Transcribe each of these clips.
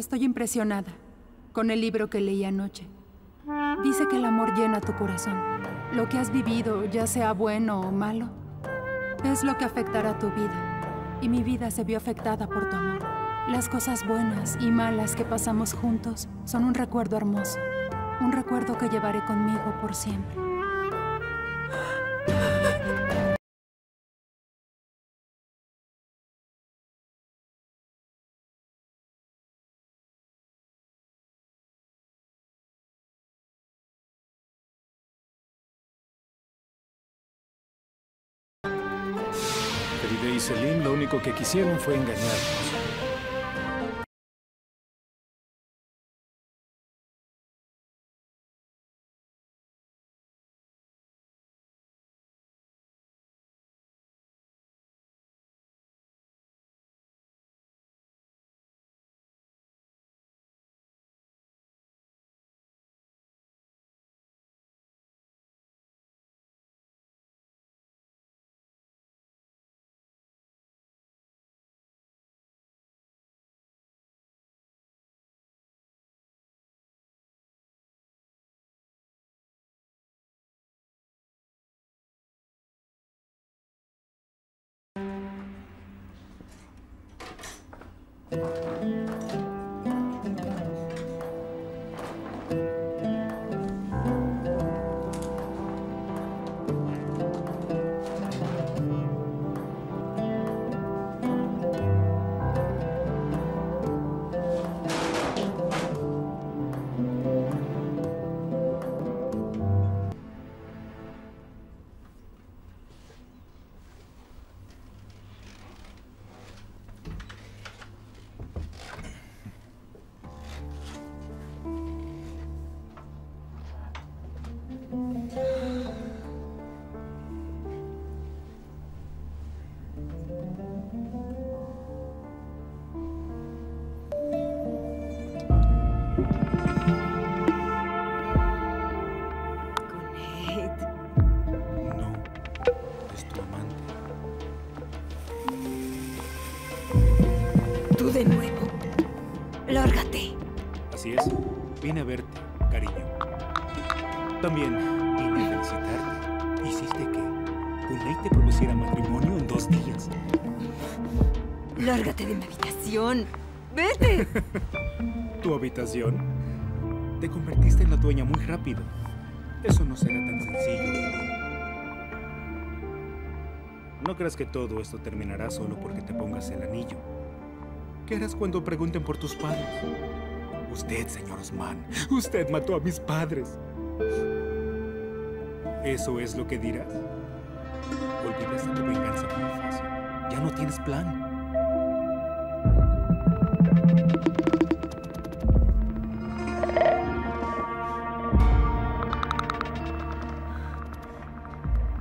Estoy impresionada con el libro que leí anoche. Dice que el amor llena tu corazón. Lo que has vivido, ya sea bueno o malo, es lo que afectará tu vida. Y mi vida se vio afectada por tu amor. Las cosas buenas y malas que pasamos juntos son un recuerdo hermoso. Un recuerdo que llevaré conmigo por siempre. Lo único que quisieron fue engañarnos. También vine a felicitarte. Hiciste que Kunei te propusiera matrimonio en dos días. Lárgate de mi habitación. Vete. ¿Tu habitación? Te convertiste en la dueña muy rápido. Eso no será tan sencillo. No creas que todo esto terminará solo porque te pongas el anillo. ¿Qué harás cuando pregunten por tus padres? Usted, señor Osman, usted mató a mis padres. ¿Eso es lo que dirás? Olvidaste tu venganza muy fácil. Ya no tienes plan.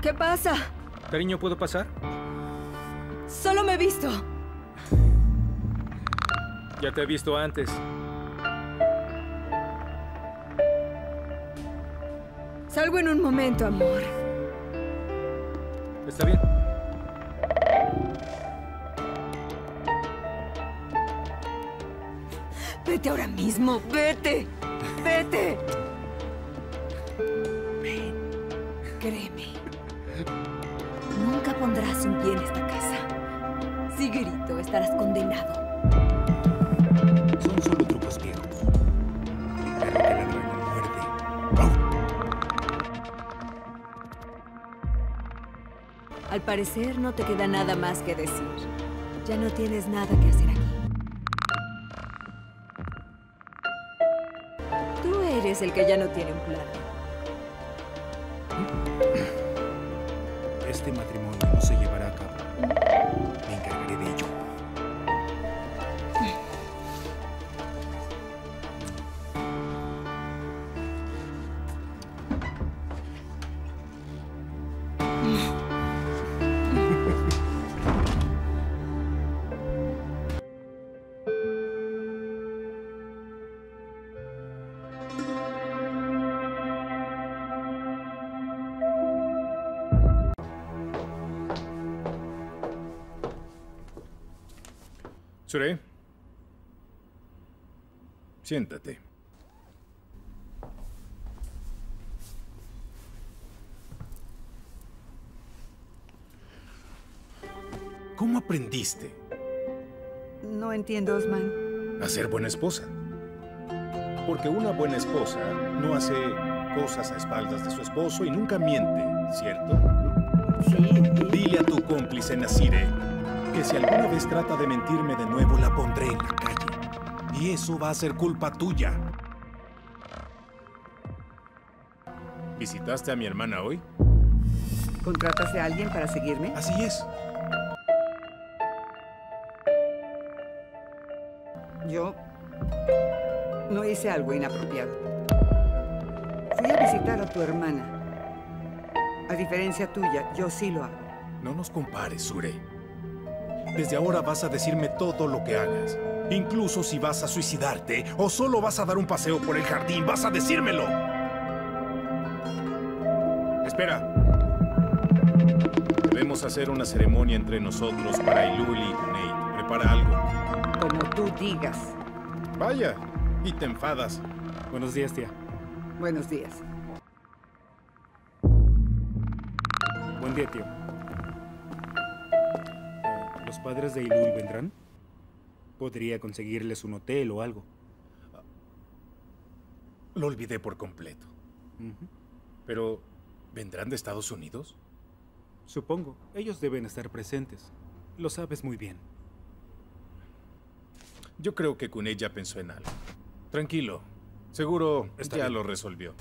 ¿Qué pasa? Cariño, ¿puedo pasar? Solo me he visto. Ya te he visto antes. Salgo en un momento, amor. Está bien. Vete ahora mismo. Vete. Vete. Créeme. Nunca pondrás un pie en esta casa. Si grito, estarás condenado. Al parecer no te queda nada más que decir. Ya no tienes nada que hacer aquí. Tú eres el que ya no tiene un plan. Este matrimonio no se llevará a cabo. Me encargaré de ello. Sure. Siéntate. ¿Cómo aprendiste No entiendo, Osman. a ser buena esposa? Porque una buena esposa no hace cosas a espaldas de su esposo y nunca miente, ¿cierto? Sí, Dile a tu cómplice Nasire que si alguna vez trata de mentirme de nuevo, la pondré en la calle. Y eso va a ser culpa tuya. ¿Visitaste a mi hermana hoy? ¿contrataste a alguien para seguirme? Así es. Yo no hice algo inapropiado. Fui a visitar a tu hermana. A diferencia tuya, yo sí lo hago. No nos compares, Sure. Desde ahora vas a decirme todo lo que hagas. Incluso si vas a suicidarte o solo vas a dar un paseo por el jardín, vas a decírmelo. Espera. Debemos hacer una ceremonia entre nosotros para Ilul y Nate. Prepara algo. Como tú digas. Vaya, y te enfadas. Buenos días, tía. Buenos días. Buen día, tío. ¿Los padres de Ilul vendrán? Podría conseguirles un hotel o algo. Lo olvidé por completo. Pero, ¿vendrán de Estados Unidos? Supongo. Ellos deben estar presentes. Lo sabes muy bien. Yo creo que Kunei ya pensó en algo. Tranquilo. Seguro Está ya bien. lo resolvió.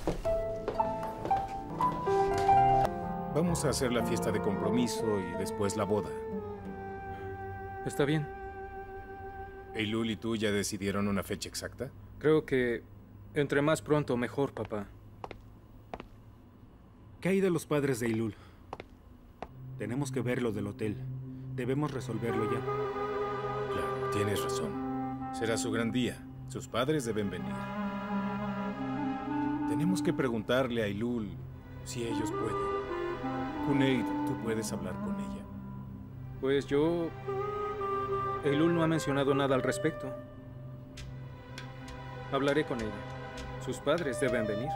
Vamos a hacer la fiesta de compromiso y después la boda. Está bien. ¿Eilul y tú ya decidieron una fecha exacta? Creo que entre más pronto mejor, papá. ¿Qué hay de los padres de Ilul? Tenemos que ver lo del hotel. Debemos resolverlo ya. Claro, tienes razón. Será su gran día. Sus padres deben venir. Tenemos que preguntarle a Eilul si ellos pueden. Kuneid, tú puedes hablar con ella. Pues yo... Eilul no ha mencionado nada al respecto. Hablaré con ella. Sus padres deben venir.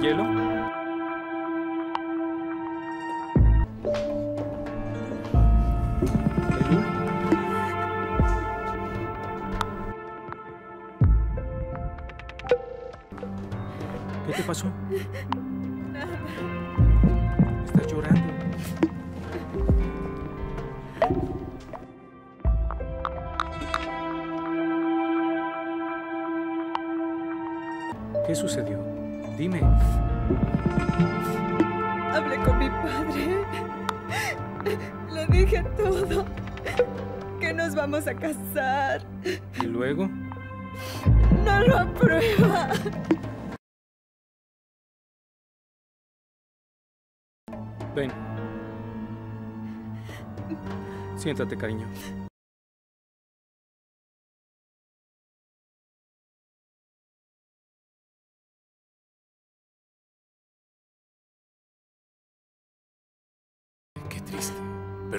¿Quieren hielo? ¿Eilul? ¿Qué Dime. Hablé con mi padre. Le dije todo. Que nos vamos a casar. ¿Y luego? No lo aprueba. Ven. Siéntate, cariño.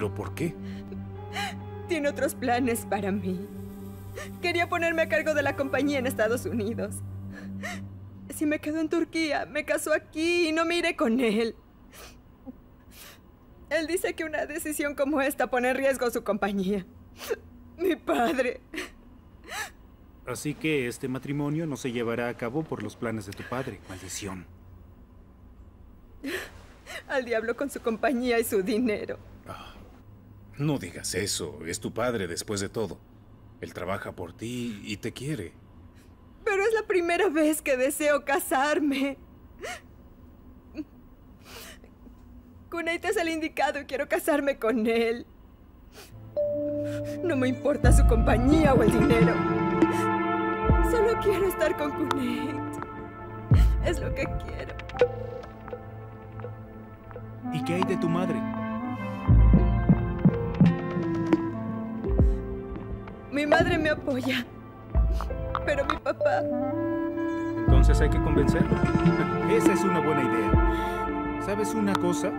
¿Pero por qué? Tiene otros planes para mí. Quería ponerme a cargo de la compañía en Estados Unidos. Si me quedo en Turquía, me caso aquí y no me iré con él. Él dice que una decisión como esta pone en riesgo su compañía. Mi padre. Así que este matrimonio no se llevará a cabo por los planes de tu padre. Maldición. Al diablo con su compañía y su dinero. Ah, No digas eso. Es tu padre después de todo. Él trabaja por ti y te quiere. Pero es la primera vez que deseo casarme. Kuneit es el indicado y quiero casarme con él. No me importa su compañía o el dinero. Solo quiero estar con Kuneit. Es lo que quiero. ¿Y qué hay de tu madre? Mi madre me apoya. Pero mi papá... Entonces hay que convencerlo. Esa es una buena idea. ¿Sabes una cosa?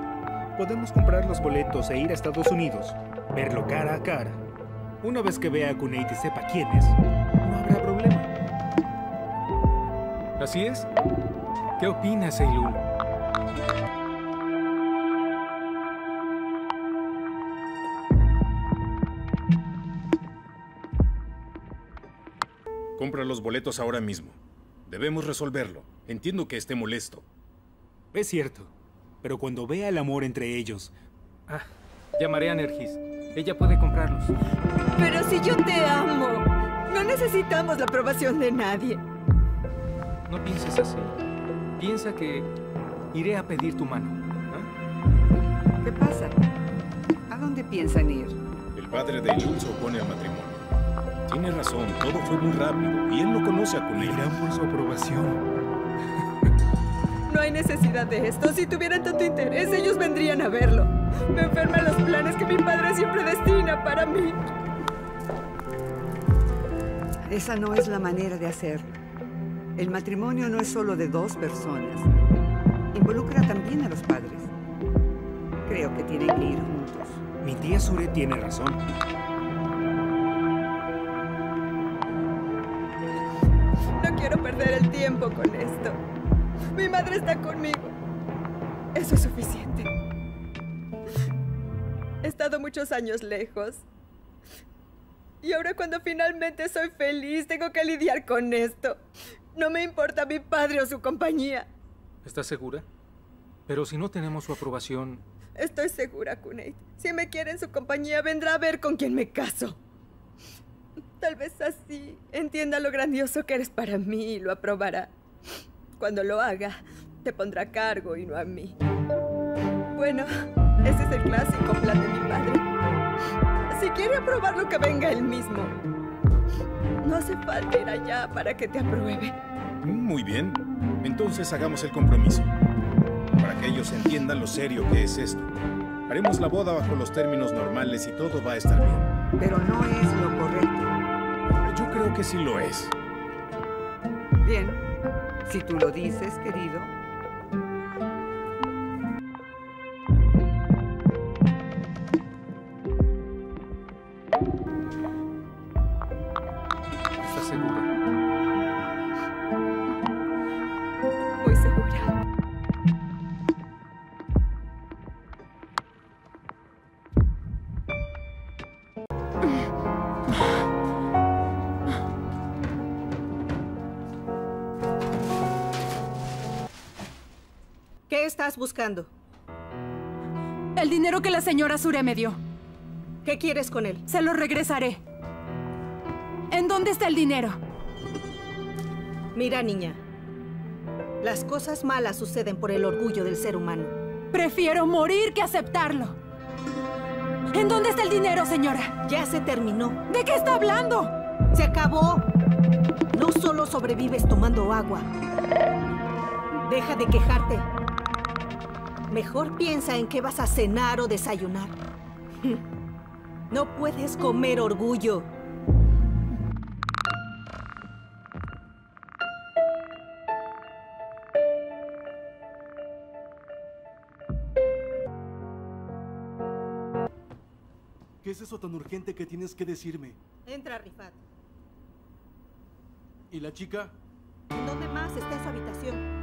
Podemos comprar los boletos e ir a Estados Unidos, verlo cara a cara. Una vez que vea a Kuneit y sepa quién es, no habrá problema. ¿Así es? ¿Qué opinas, Eilul? Compra los boletos ahora mismo. Debemos resolverlo. Entiendo que esté molesto. Es cierto, pero cuando vea el amor entre ellos, Ah, llamaré a Nergis. Ella puede comprarlos. Pero si yo te amo, no necesitamos la aprobación de nadie. No pienses así. Piensa que iré a pedir tu mano. ¿Qué pasa? ¿A dónde piensan ir? El padre de Ilul se opone al matrimonio. Tiene razón, todo fue muy rápido y él no conoce a Kunei. irán por su aprobación. No hay necesidad de esto. Si tuvieran tanto interés, ellos vendrían a verlo. Me enferman los planes que mi padre siempre destina para mí. Esa no es la manera de hacerlo. El matrimonio no es solo de dos personas. Involucra también a los padres. Creo que tienen que ir juntos. Mi tía Sure tiene razón. Tiempo con esto. Mi madre está conmigo. Eso es suficiente. He estado muchos años lejos. Y ahora cuando finalmente soy feliz, tengo que lidiar con esto. No me importa mi padre o su compañía. ¿Estás segura? Pero si no tenemos su aprobación, Estoy segura, Kuneit. Si me quiere en su compañía, vendrá a ver con quién me caso. Tal vez así entienda lo grandioso que eres para mí y lo aprobará. Cuando lo haga, te pondrá a cargo y no a mí. Bueno, ese es el clásico plan de mi padre. Si quiere aprobarlo, que venga él mismo. No hace falta ir allá para que te apruebe. Muy bien. Entonces hagamos el compromiso. Para que ellos entiendan lo serio que es esto. Haremos la boda bajo los términos normales y todo va a estar bien. Pero no es lo correcto. Yo creo que sí lo es. Bien, si tú lo dices, querido. Buscando? El dinero que la señora Sure me dio. ¿Qué quieres con él? Se lo regresaré. ¿En dónde está el dinero? Mira, niña. Las cosas malas suceden por el orgullo del ser humano. Prefiero morir que aceptarlo. ¿En dónde está el dinero, señora? Ya se terminó. ¿De qué está hablando? Se acabó. No solo sobrevives tomando agua. Deja de quejarte. Mejor piensa en qué vas a cenar o desayunar. No puedes comer orgullo. ¿Qué es eso tan urgente que tienes que decirme? Entra, Rifat. ¿Y la chica? ¿En dónde más está en su habitación?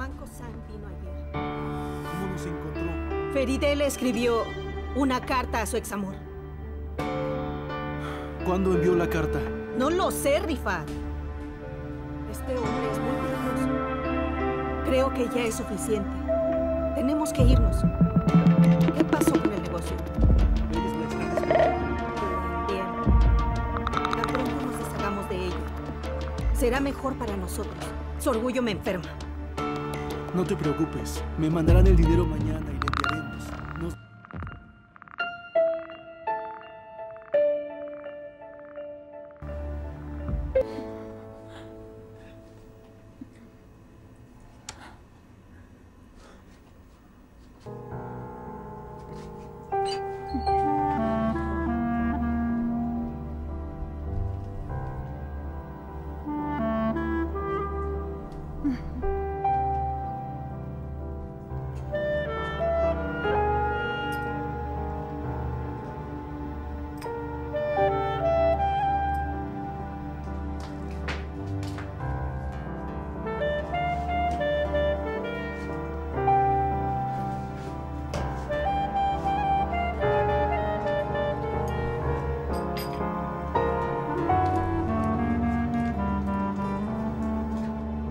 Osman Kosan vino ayer. ¿Cómo nos encontró? Ferideh le escribió una carta a su examor. ¿Cuándo envió la carta? No lo sé, Rifat. Este hombre es muy peligroso. Creo que ya es suficiente. Tenemos que irnos. ¿Qué pasó con el negocio? Bien. Tan pronto nos deshagamos de ella. Será mejor para nosotros. Su orgullo me enferma. No te preocupes. Me mandarán el dinero mañana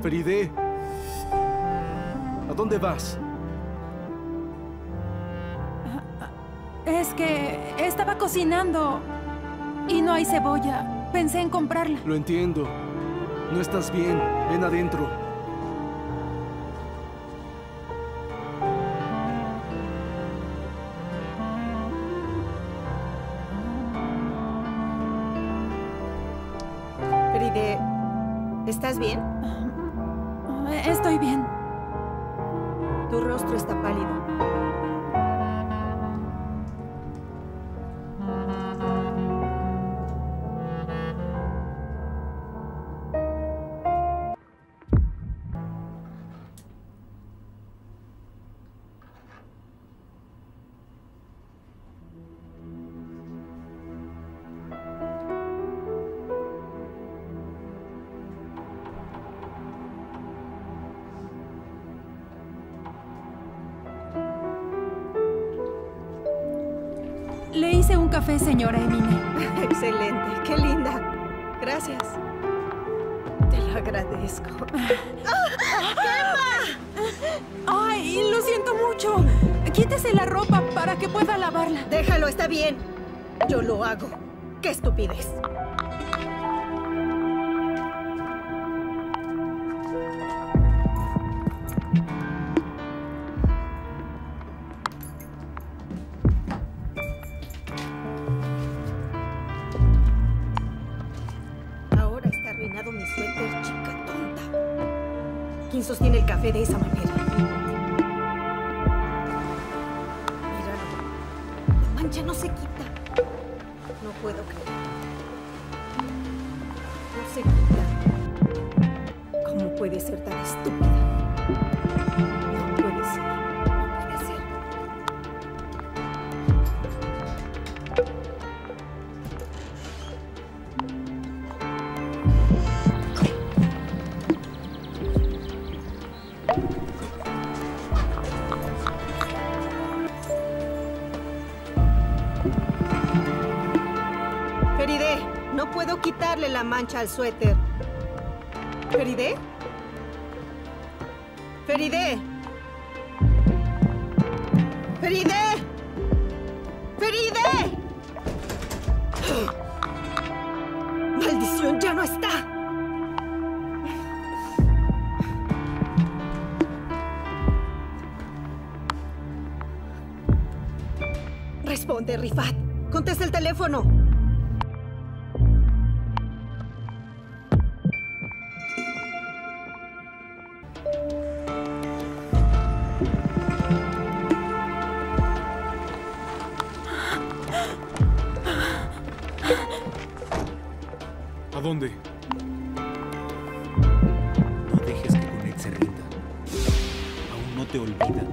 Feride. ¿A dónde vas? Es que estaba cocinando y no hay cebolla. Pensé en comprarla. Lo entiendo. No estás bien. Ven adentro. Café, señora Emine. Excelente, qué linda. Gracias. Te lo agradezco. Ay, lo siento mucho. Quítese la ropa para que pueda lavarla. Déjalo, está bien. Yo lo hago. ¡Qué estupidez! Sostiene el café de mancha al suéter. ¿Feride? ¡Feride! ¡Feride! ¡Feride! ¡Maldición, ya no está! Responde, Rifat. Contesta el teléfono. Dónde? No dejes que Kunet se rinda. Aún no te olvida.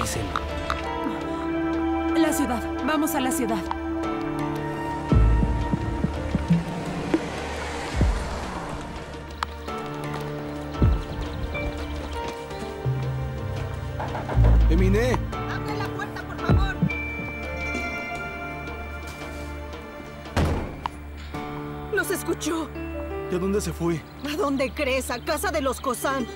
Díselo. La ciudad. Vamos a la ciudad. A dónde se fue? ¿A dónde crees? A casa de los Kosan.